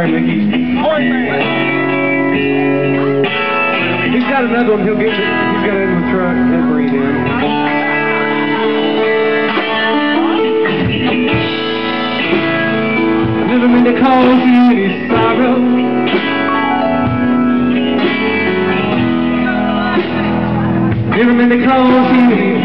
Sorry, Mickey. He's got another one. He'll get it. He's got it in the truck. He'll bring it in. Never meant to cause you any sorrow. Never meant to cause you any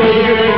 Senhor.